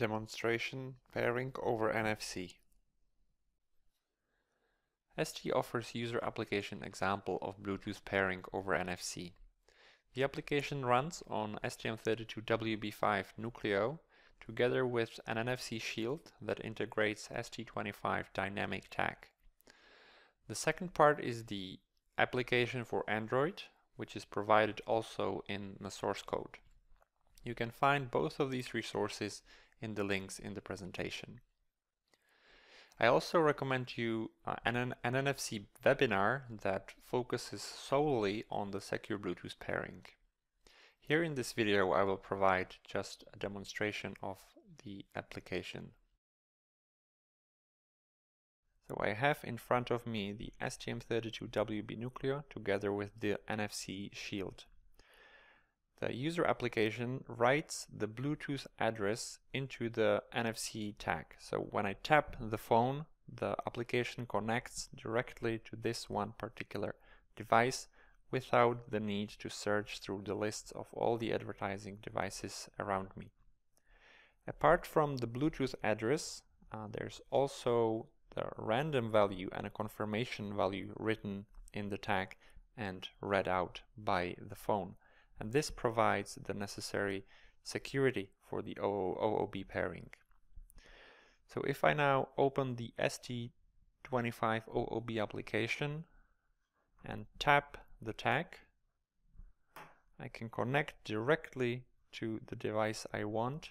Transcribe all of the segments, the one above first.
Demonstration Pairing over NFC ST offers user application example of Bluetooth pairing over NFC. The application runs on STM32WB5 Nucleo together with an NFC shield that integrates ST25 dynamic tag. The second part is the application for Android, which is provided also in the source code. You can find both of these resources in the links in the presentation. I also recommend you uh, an, an NFC webinar that focuses solely on the secure Bluetooth pairing. Here in this video I will provide just a demonstration of the application. So I have in front of me the STM32WB Nucleo together with the NFC shield. The user application writes the Bluetooth address into the NFC tag. So when I tap the phone, the application connects directly to this one particular device without the need to search through the lists of all the advertising devices around me. Apart from the Bluetooth address, uh, there's also the random value and a confirmation value written in the tag and read out by the phone and this provides the necessary security for the OOB pairing. So if I now open the ST25 OOB application and tap the tag, I can connect directly to the device I want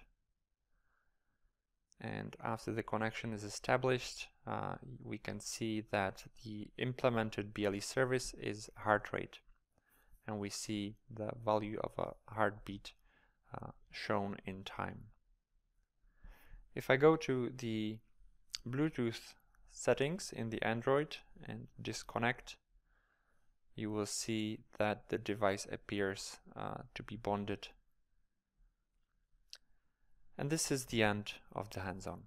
and after the connection is established uh, we can see that the implemented BLE service is heart rate and we see the value of a heartbeat uh, shown in time. If I go to the Bluetooth settings in the Android and disconnect, you will see that the device appears uh, to be bonded. And this is the end of the hands-on.